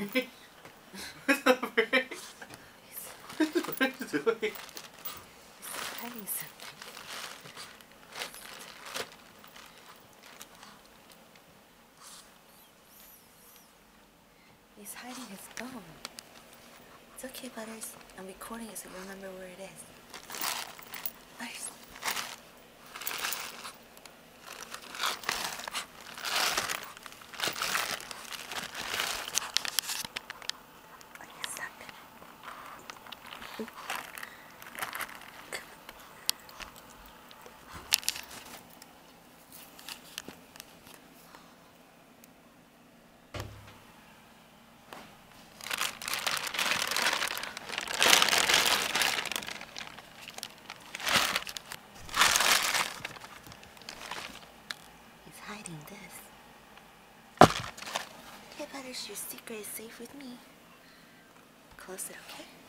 what the frick? what are you doing? He's hiding something. He's hiding his phone. It's okay, Butters. I'm recording it so you remember where it is. Butters. Oh, you suck. He's hiding this. Okay, Butters, your secret is safe with me. Close it, okay?